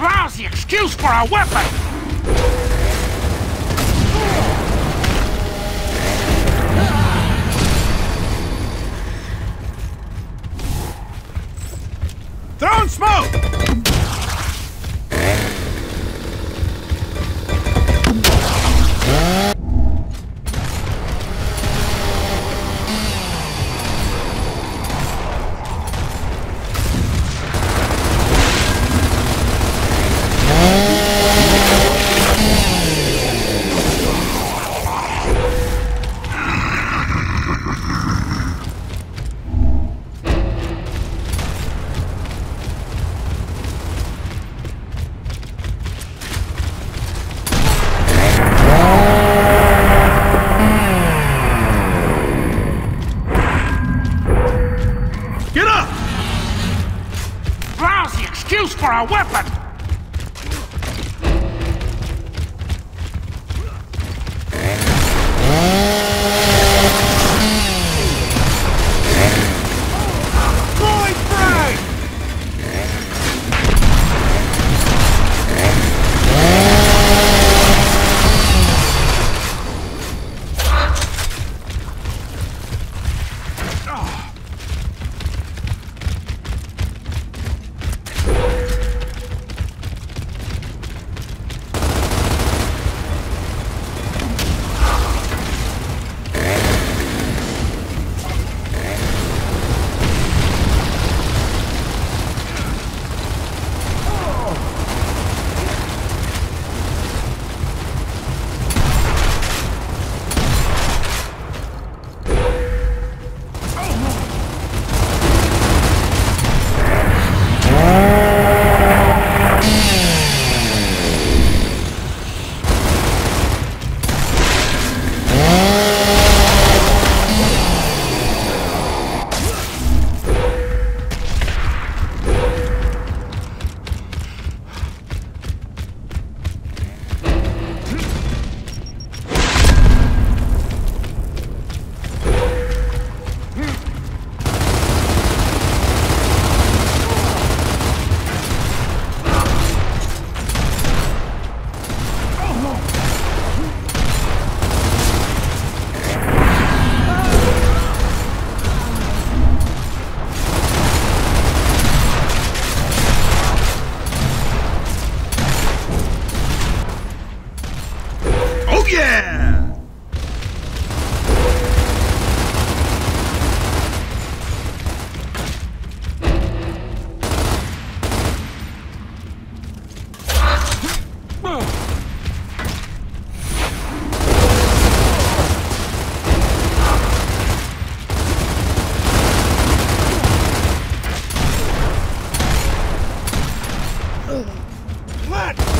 lousy excuse for a weapon? Excuse for a weapon! What?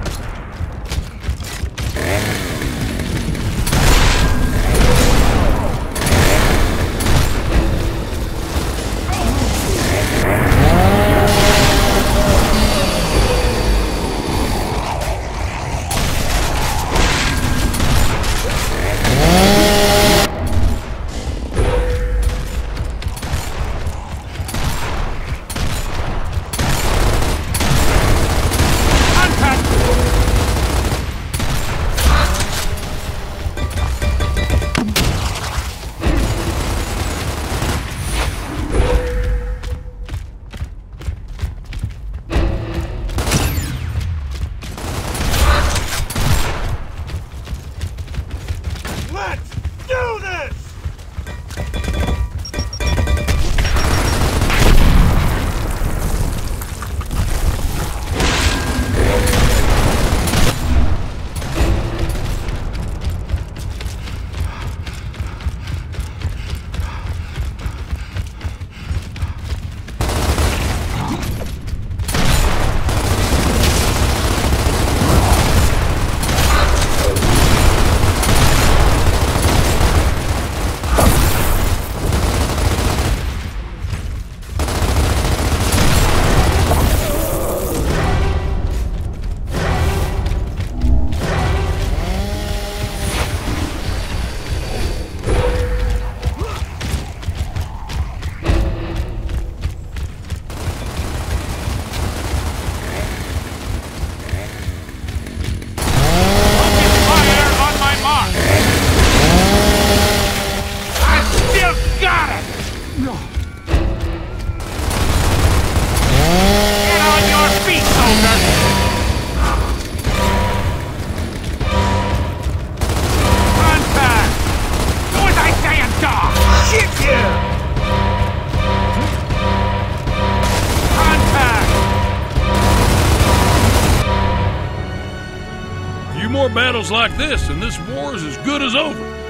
battles like this, and this war is as good as over.